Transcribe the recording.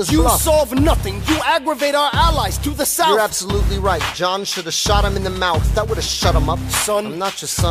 reckless You bluff. solve nothing. You aggravate our allies to the south. You're absolutely right. John should have shot him in the mouth. That would have shut him up. Son. I'm not your son.